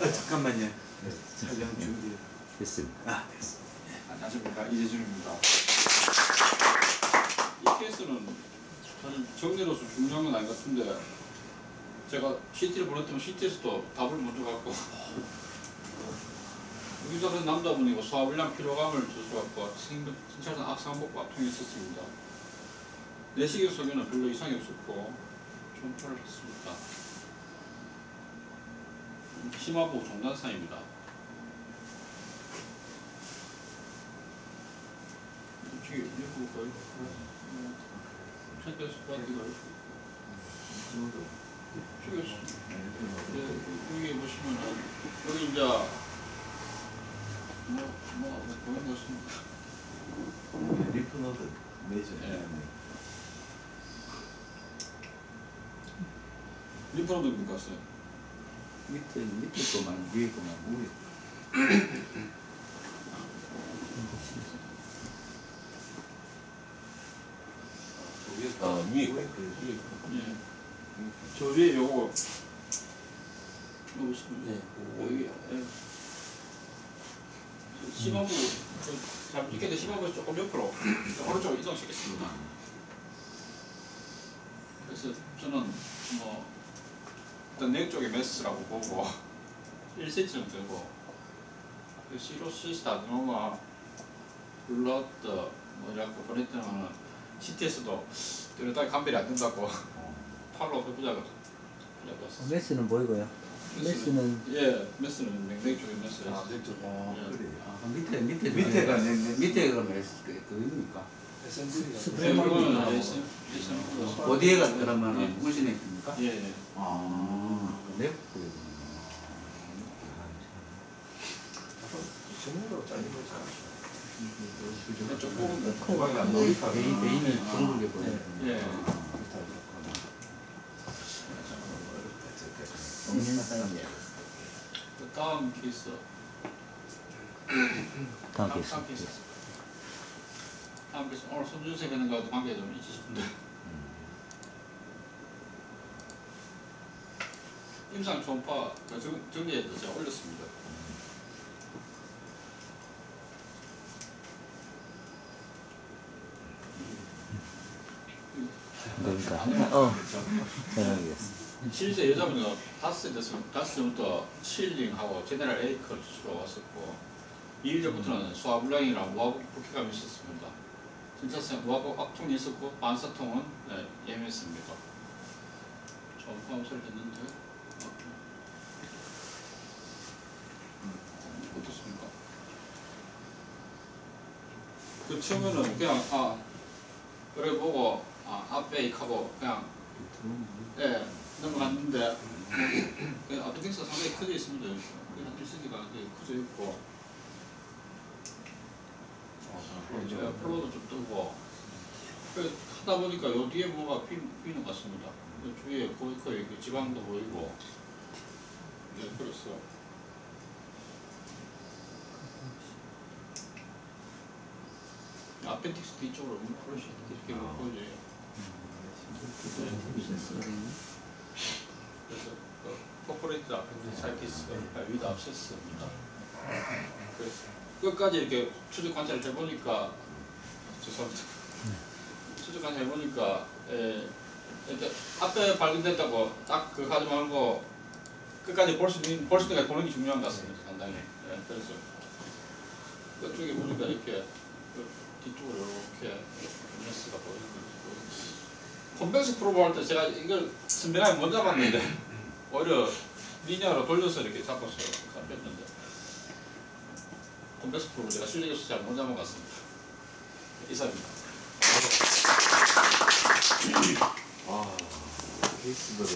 아, 잠깐만요. 촬영 준비. 됐습니다. 아 됐어. 안녕하십니까 이재준입니다. 이 케이스는 저는 정리로서 중요한 건 아닌 것 같은데 제가 CT를 보냈더니 CT에서도 답을 먼저 갖고 여기서는 남자분이고 소화불량 피로감을 주셔갖고 신체상 악상복과 통이 있었습니다. 내시경 속에는 별로 이상이 없었고 전파를 했습니다. 심화부 종단사입니다. 거의 네, 여기 보시면은 여기 이제 뭐뭐 거 있습니다. 리프노드 메이저. 예. 리퍼로도 입고 갔어요. 밑에 밑에 거만 위에 거만 우리 어 위에 거. 예. 저 위에 요거 네. 여기 그잘 찍게 돼 심화부 조금 옆으로 오른쪽으로 이동시켰습니다. 그래서 저는 뭐 일단 내 쪽에 메스라고 보고 1cm 정도 되고 그 시로시스 아드노마 블러드 뭐 이렇게 보냈더니는 CT에서도 뚜렷하게 감별이 안 된다고 팔로 해보자고 해봤어. 메스는 보이고요. 메스는 예 메스는 냉냉 쪽에 메스였어. 아 그쪽. 어 예. 그래. 아, 밑에 밑에 밑에가 네, 네. 밑에가 메스 그 그입니까? 네, 스프레이 그거는 마르고 예스 예스. 어디에가 예. 그러면 무신액입니까? 예 예. 아, 네. 안 나오니까. 보여요. 예. 그 다음 케이스. 다음 다음 케이스. 케이스. 다음 케이스 오늘 하는 거하고 관계가 좀 있으신데. 임상 초음파 그 정- 정리해서 제가 올렸습니다. 그러니까 어, 생각이겠어. 실제 여자분은 다섯 됐으면 다섯 전부터 칠링하고 제네럴 에이커 수가 왔었고 2일 전부터는 소화불량이랑 무화국 불쾌감이 있었습니다. 진짜성 무화국 악통이 있었고 반사통은 네, 예민했습니다. 초음파 검사를 했는데 어, 어떻습니까? 그 처음에는 그냥 아 그래 보고 아 앞에 익하고 그냥 예 넘어갔는데 그 아프틱스 상당히 커져 있습니다. 그냥 1cm가 되게 커져 있고 이제 플로도 좀 뜨고 그 하다 보니까 요 뒤에 뭐가 피, 피는 것 같습니다. 그 주위에 거의 그 지방도 보이고 네 그랬어요. appendix 뒤쪽으로 플러시 이렇게 뭐 보여줘요. 그래서 그 perforated appendicitis with abscess입니다. 끝까지 이렇게 추적 관찰을 해보니까 죄송합니다. 추적 관찰 해보니까 에, 이렇게 앞에 발견됐다고 딱 그거 하지 말고 끝까지 볼 수 있는 볼수 있는 보는 게 중요한 것 같습니다. 상당히. 예, 그래서 그쪽에 보니까 이렇게 그 뒤쪽으로 이렇게 mass가 보이는 거죠. convex probe 할 때 제가 이걸 선배가 못 잡았는데 오히려 linear로 돌려서 이렇게 잡아서 잡혔는데 convex probe 제가 실력이 없어서 잘못 잡은 것 같습니다. 이상입니다. 아 케이스들을